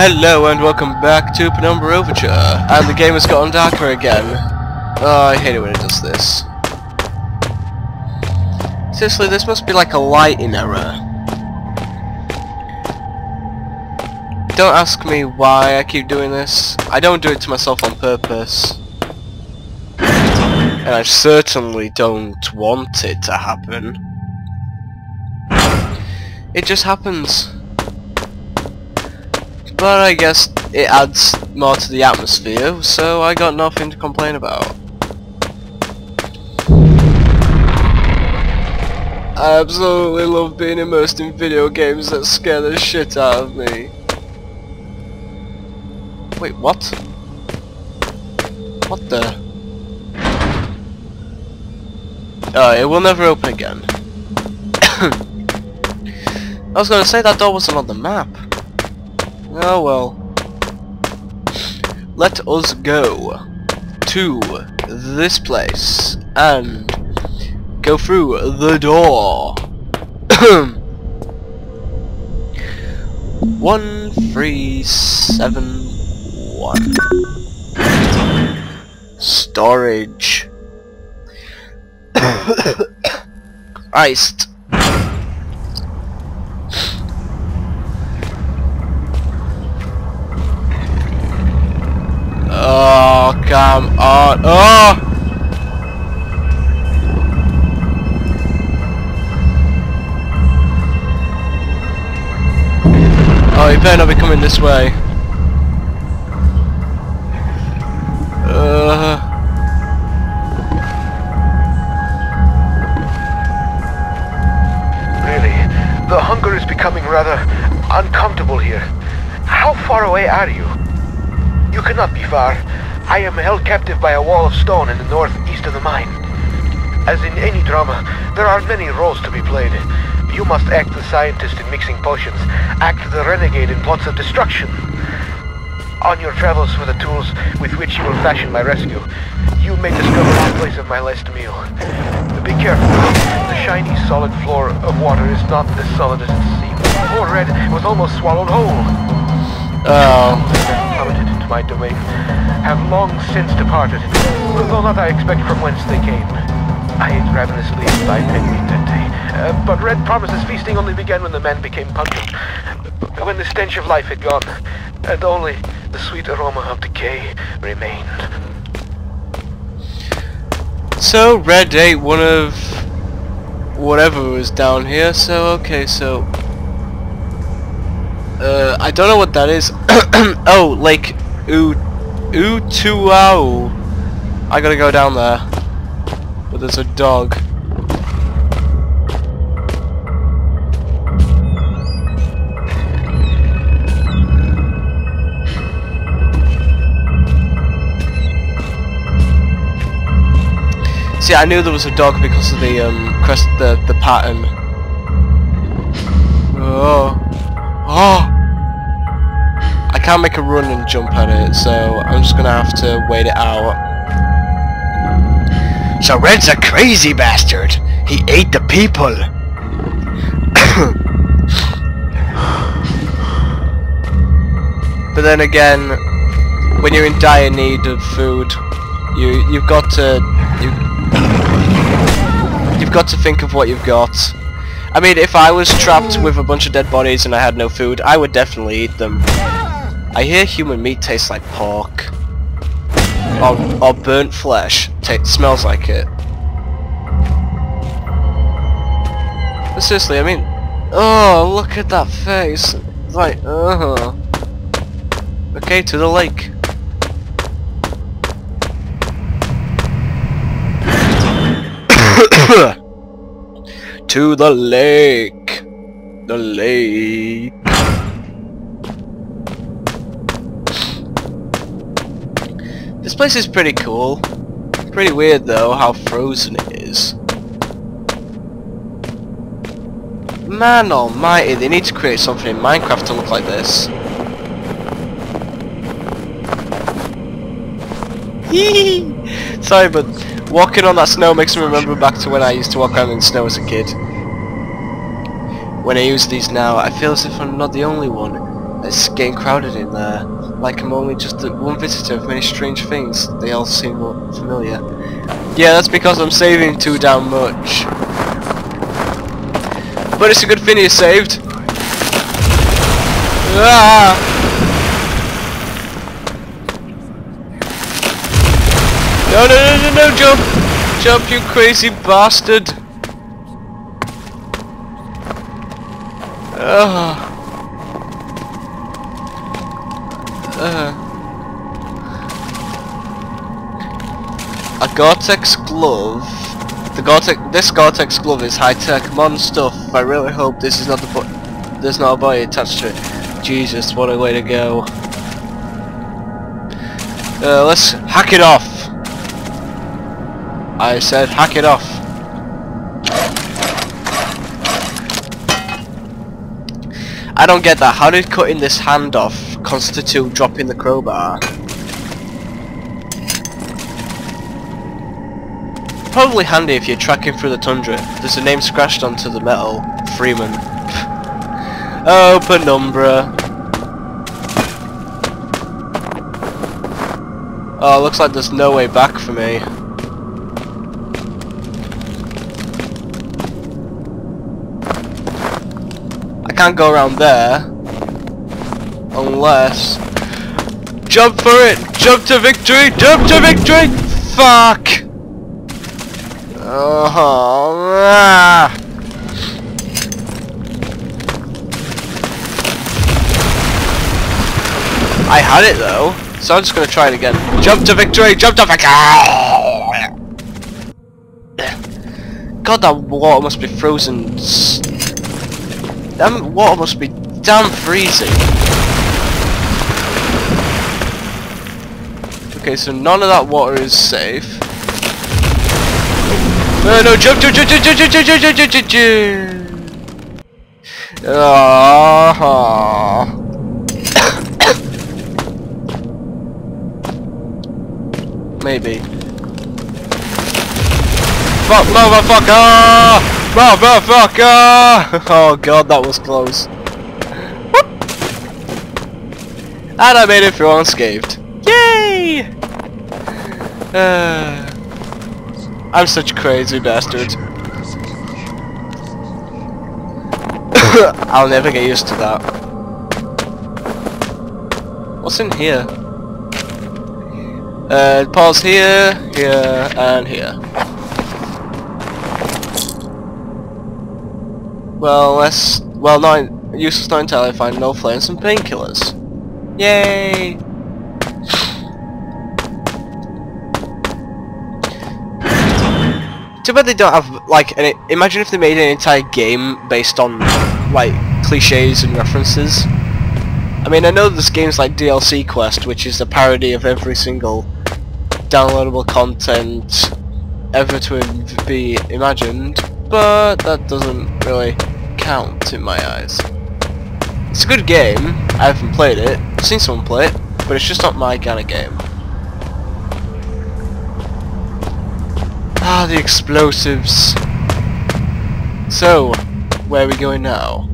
Hello and welcome back to Penumbra Overture. And the game has gotten darker again. Oh, I hate it when it does this. Seriously, this must be like a lighting error. Don't ask me why I keep doing this. I don't do it to myself on purpose. And I certainly don't want it to happen. It just happens. But I guess it adds more to the atmosphere, so I got nothing to complain about. I absolutely love being immersed in video games that scare the shit out of me. Wait, what? What the? Oh, it will never open again. I was gonna say that door wasn't on the map. Oh well. Let us go to this place and go through the door. one three seven one. Storage. Iced. Come on. Oh! Oh, you better not be coming this way. Uh... Really, the hunger is becoming rather uncomfortable here. How far away are you? You cannot be far. I am held captive by a wall of stone in the northeast of the mine. As in any drama, there are many roles to be played. You must act the scientist in mixing potions, act the renegade in plots of destruction. On your travels for the tools with which you will fashion my rescue, you may discover the place of my last meal. Be careful. The shiny, solid floor of water is not as solid as it seems. Poor Red was almost swallowed whole. Oh. My domain, have long since departed, though not I expect from whence they came. I ate ravenously as I had meat that day, uh, but Red promises feasting only began when the men became pungent, when the stench of life had gone, and only the sweet aroma of decay remained. So, Red ate one of whatever was down here, so okay, so... Uh, I don't know what that is. oh, like, U... Utuao. I gotta go down there. But there's a dog. See, I knew there was a dog because of the um crest, the the pattern. Oh, oh! Can't make a run and jump at it, so I'm just gonna have to wait it out. So Red's a crazy bastard. He ate the people. But then again, when you're in dire need of food, you you've got to you you've got to think of what you've got. I mean, if I was trapped with a bunch of dead bodies and I had no food, I would definitely eat them. I hear human meat tastes like pork. Or, or burnt flesh. Ta smells like it. But seriously, I mean... Oh, look at that face. It's like, uh-huh. Okay, to the lake. to the lake. The lake. This place is pretty cool. Pretty weird though how frozen it is. Man almighty, they need to create something in Minecraft to look like this. Sorry, but walking on that snow makes me remember back to when I used to walk around in snow as a kid. When I use these now, I feel as if I'm not the only one. It's getting crowded in there. Like I'm only just one visitor of many strange things. They all seem familiar. Yeah, that's because I'm saving too damn much. But it's a good thing you saved. Ah! No, no, no, no, no, jump! Jump, you crazy bastard! Ugh. Uh. A Gore-Tex glove. The Gore-Tex, this Gore-Tex glove is high-tech, modern stuff. I really hope this is not the there's not a body attached to it. Jesus, what a way to go. Uh, let's hack it off. I said hack it off. I don't get that. How did cutting this hand off constitute dropping the crowbar? Probably handy if you're tracking through the tundra. There's a name scratched onto the metal. Freeman. oh, penumbra. Oh, looks like there's no way back for me. I can't go around there. Unless... Jump for it! Jump to victory! Jump to victory! Fuck! Oh, ah. I had it though, so I'm just gonna try it again. Jump to victory! Jump to victory! God, that water must be frozen. That water must be damn freezing. Okay, so none of that water is safe. No, no, jump, jump, jump, jump, jump, jump, jump, jump, jump, jump. Ah. Maybe. Fuck, motherfucker! Motherfucker! Oh god, that was close. and I made it through unscathed. Yay! I'm such crazy bastard. I'll never get used to that. What's in here? Uh, pause here, here, and here. Well, let's... Well, not useless until I find no flames and painkillers. Yay! Too bad they don't have, like, an, imagine if they made an entire game based on, like, cliches and references. I mean, I know there's games like DLC Quest, which is a parody of every single downloadable content ever to be imagined, but that doesn't really count in my eyes. It's a good game, I haven't played it, I've seen someone play it, but it's just not my kind of game. Ah, the explosives. So, where are we going now?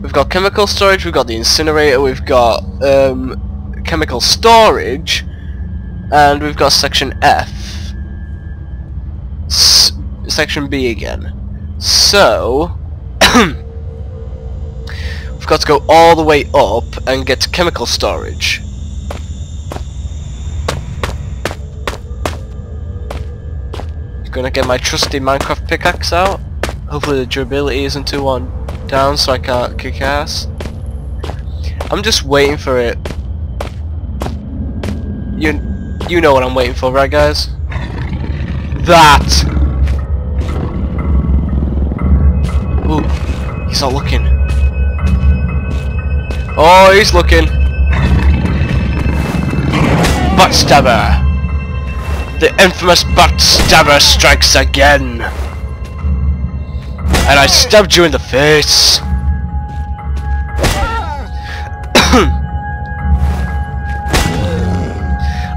We've got chemical storage, we've got the incinerator, we've got um, chemical storage, and we've got section F. S section B again. So, we've got to go all the way up and get to chemical storage. Gonna get my trusty Minecraft pickaxe out. Hopefully the durability isn't too on down so I can't kick ass. I'm just waiting for it. You you know what I'm waiting for, right guys? That! Ooh, he's not looking. Oh, he's looking. Butt stabber! The infamous butt stabber strikes again! And I stabbed you in the face!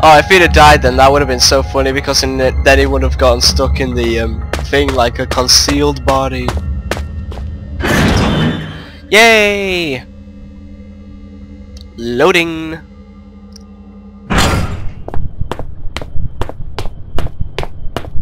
oh, if he'd have died then that would have been so funny because it, then he would have gotten stuck in the um, thing like a concealed body. Yay! Loading.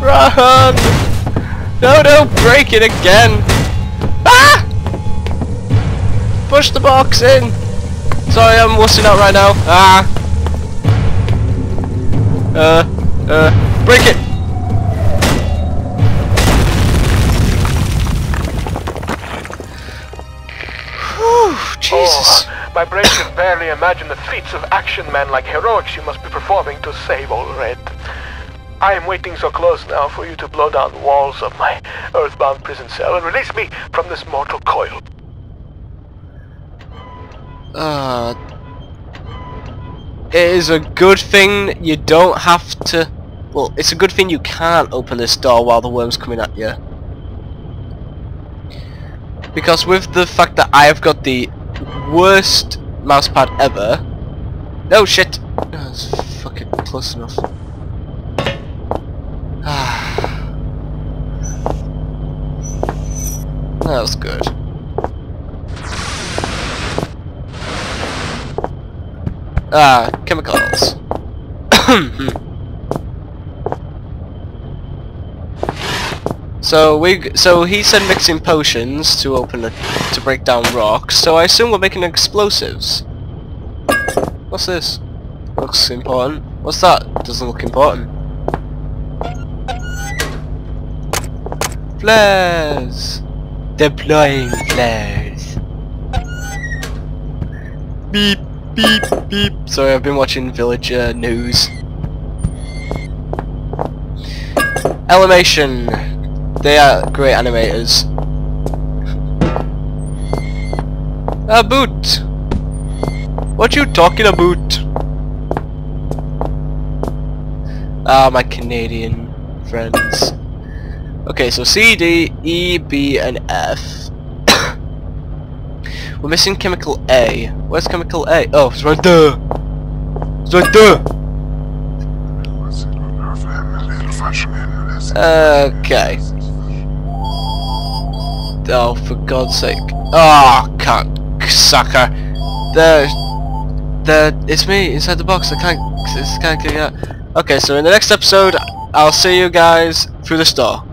Run! No, don't break it again! Ah! Push the box in! Sorry, I'm wussing out right now. Ah! Uh, uh, break it! Whew, Jesus. Oh, my brain can barely imagine the feats of action man like heroics you must be performing to save Old Red. I am waiting so close now for you to blow down the walls of my earthbound prison cell and release me from this mortal coil. Uh, it is a good thing you don't have to... Well, it's a good thing you can't open this door while the worm's coming at you. Because with the fact that I have got the worst mousepad ever... No shit! It's fucking close enough. That was good. Ah, chemicals. so we, so he said mixing potions to open the, to break down rocks. So I assume we're making explosives. What's this? Looks important. What's that? Doesn't look important. Flares. Deploying flares. Beep beep beep. Sorry, I've been watching Villager news. Animation. They are great animators. A boot. What you talking about? Ah, my Canadian friends. Okay, so C, D, E, B, and F. We're missing chemical A. Where's chemical A? Oh, it's right there. It's right there. Okay. Oh, for God's sake. Ah, oh, can't, sucker. There, there, it's me inside the box. I can't, I can't get out. Okay, so in the next episode, I'll see you guys through the store.